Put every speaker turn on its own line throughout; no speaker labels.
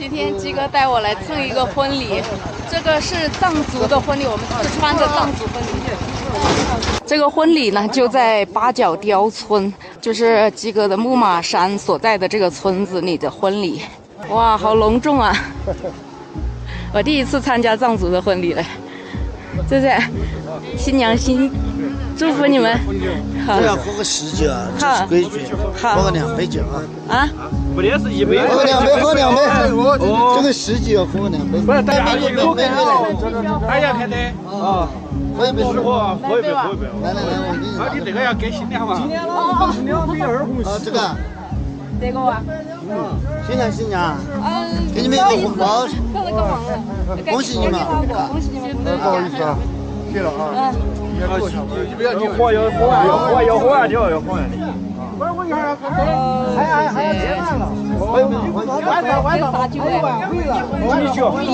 今天鸡哥带我来蹭一个婚礼，这个是藏族的婚礼，我们是穿着藏族婚礼。这个婚礼呢，就在八角雕村，就是鸡哥的木马山所在的这个村子里的婚礼。哇，好隆重啊！我第一次参加藏族的婚礼嘞，谢谢新娘新。祝福你们！
好，要喝个喜酒啊，这是规矩。
好，
喝个两杯酒啊。
啊？
不的是一杯。
喝两杯，喝两杯。哦。这个喜酒要喝两杯。
不是，大家一口干哦。大家看的。啊。
喝一杯。
喝，喝一杯，喝一杯。
来来来，我给你。
啊，你这个要给新娘嘛？
新娘了，两杯二红喜。啊，这个。
这个啊。
嗯。新郎新娘。
嗯。
给你们一个红包。
刚才给忘了。
恭喜你们。
恭喜你们。
不好意思啊。谢了啊。
嗯。
要喝要喝完，要喝完要喝完酒，要喝完的。
我我一会儿要喝还还还要吃饭了。晚上晚上酒完回了。
米酒，
米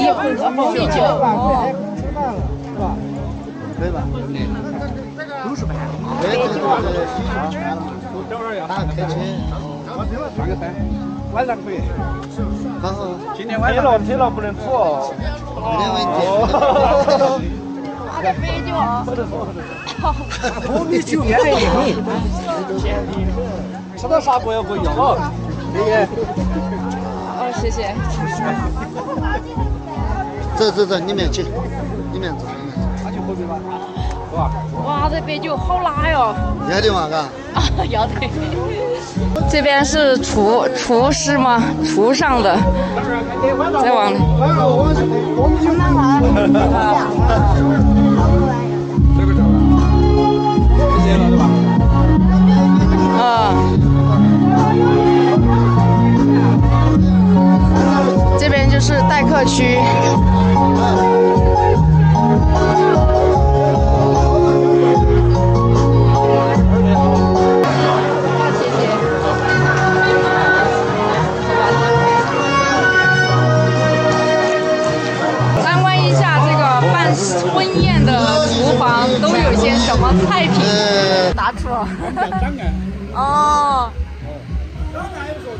米酒。
哦。吃饭了，是吧？可以吧？
都是饭。
对对对对，喜庆全了嘛。等会儿要开车。
上个山，晚上可以。
好好。
今天晚上。铁了铁了不能吐哦。
没问题。
喝白酒啊！
喝米酒面的硬，吃到啥锅也不一样啊！谢谢。
哦，谢谢。
走走走，里面去，里面坐，里面坐。
那就喝杯，吧？
哇，这白酒好辣哟！
要的嘛，哥。
啊，要的。这边是厨厨师吗？厨上的。再往。啊，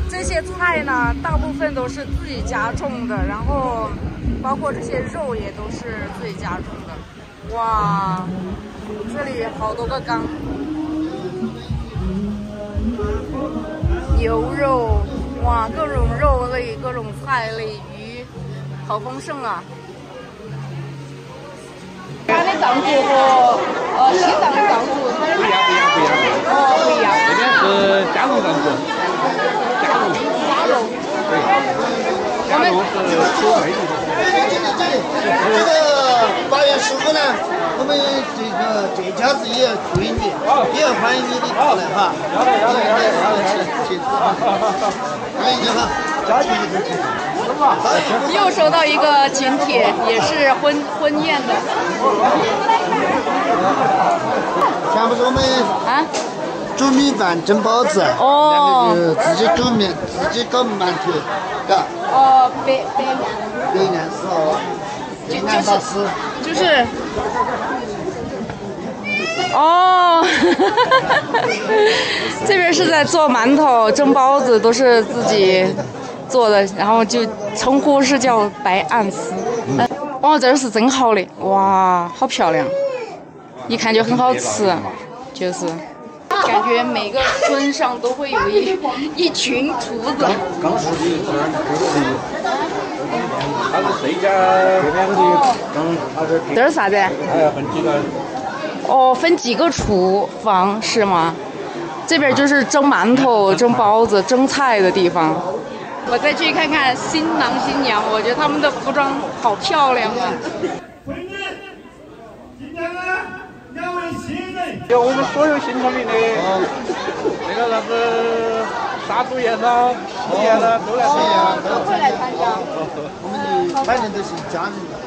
这些菜呢，大部分都是自己家种的，然后包括这些肉也都是自己家种的。哇，这里好多个缸，牛肉，哇，各种肉类、各种菜类、鱼，好丰盛啊！他的藏族和呃西藏的藏族，不
一样，不一样，不一样。
哦，不一样。
这边是加绒藏族。
我们
这个八月十五呢，我们这个这家子也要祝你，也要欢迎你的到来哈。欢迎你哈，家庭的亲戚。
又收到一个请帖，也是婚婚宴的。
全部是我们啊。煮米饭、蒸包子，
哦，
自己煮面、自己搞馒头，嘎。
哦，白白面。
白面是哦。就
就是。就是。哦，这边是在做馒头、蒸包子，都是自己做的，然后就称呼是叫白暗丝。嗯。哦，这是蒸好的，哇，好漂亮，一看就很好吃，就是。感觉每个村上都会有一一群厨子。
刚是他是谁家？
这是啥子？
哎，分几个？
哦，分几个厨房是吗？这边就是蒸馒头、蒸包子、蒸菜的地方。我再去看看新郎新娘，我觉得他们的服装好漂亮啊。
有我们所有新村民的，那个啥子杀猪宴噻，喜宴噻，都来参加，
都会来参加。
我们的反正都是家人的，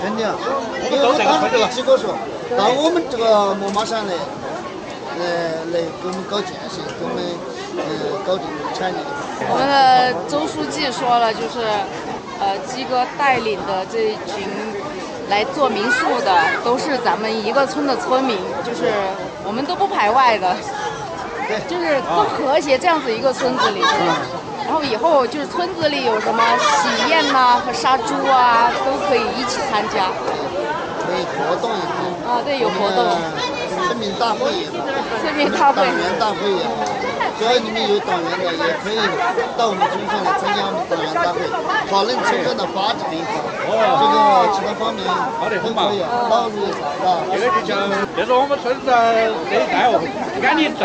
真的。因为他们几个说，到我们这个木马山来，呃，来给我们搞建设，给我们呃搞这个产业。
我们的周书记说了，就是呃鸡哥带领的这一群。来做民宿的都是咱们一个村的村民，就是我们都不排外的，就是都和谐这样子一个村子里。然后以后就是村子里有什么喜宴啊和杀猪啊都可以一起参加。
可以活动。
啊，对，有活动。
村民大会也，
村民大会、
党员大会只要你们有党员的，也可以到我们村上来参加我们党员大会，讨论村上的发展也好，这个其他方面都可以，道路也好，是吧？
这个就像，这是我们村子这一代哦，安利镇，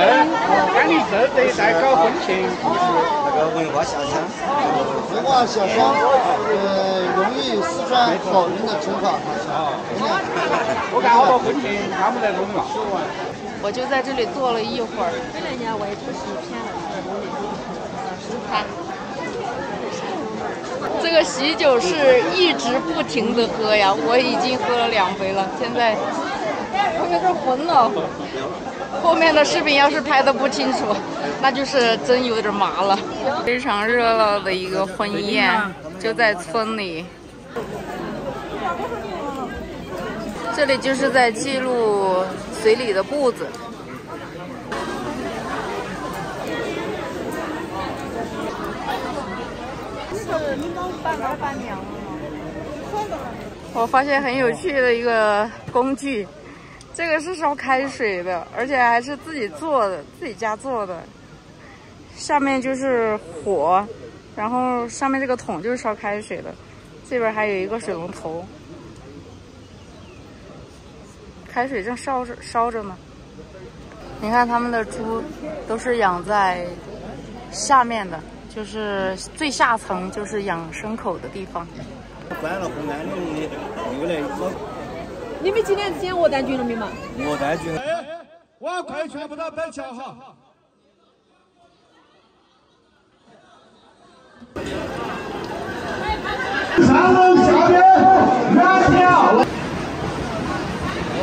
安利镇这一代搞婚庆，
那个文化小乡，
文化小乡，呃，荣誉四川好人的称号。啊，
我看好多婚庆，他们在弄嘛。
我就在这里坐了一会儿。这个喜酒是一直不停的喝呀，我已经喝了两杯了，现在我有点昏了。后面的视频要是拍的不清楚，那就是真有点麻了。非常热闹的一个婚宴，就在村里。这里就是在记录随礼的步子。我发现很有趣的一个工具，这个是烧开水的，而且还是自己做的，自己家做的。下面就是火，然后上面这个桶就是烧开水的，这边还有一个水龙头。开水正烧着烧着呢，你看他们的猪都是养在下面的，就是最下层就是养牲口的地方。
关了红安的又来搞。
你们今天见鹅蛋菌了没嘛？
鹅蛋菌。
哎，碗筷全部都摆齐哈。上楼下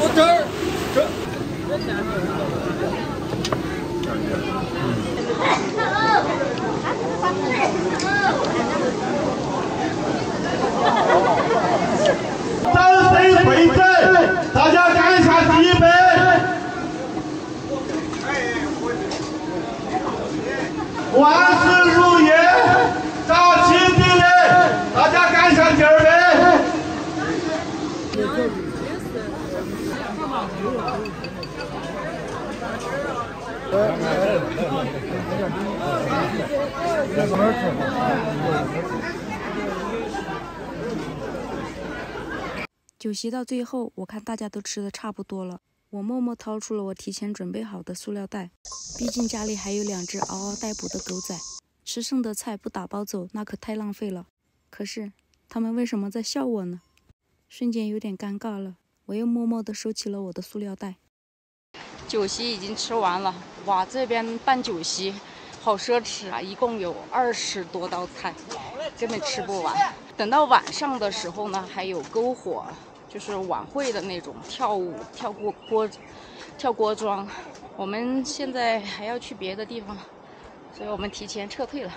我这儿，这。
掌声馈赠，大家干一下第一杯。万事如意，早起地利，大家干一下第二杯。
酒席到最后，我看大家都吃的差不多了，我默默掏出了我提前准备好的塑料袋，毕竟家里还有两只嗷嗷待哺的狗仔，吃剩的菜不打包走，那可太浪费了。可是他们为什么在笑我呢？瞬间有点尴尬了，我又默默地收起了我的塑料袋。
酒席已经吃完了，哇，这边办酒席好奢侈啊！一共有二十多道菜，根本吃不完。等到晚上的时候呢，还有篝火。就是晚会的那种跳舞、跳锅锅、跳锅庄。我们现在还要去别的地方，所以我们提前撤退了。